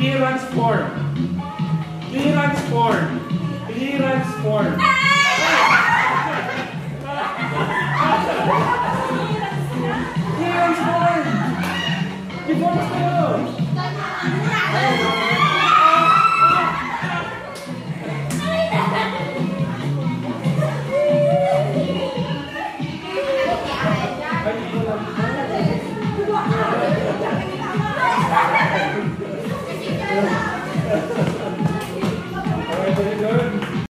Clearance form. Clearance form. Clearance form. Clearance form. Clearance form.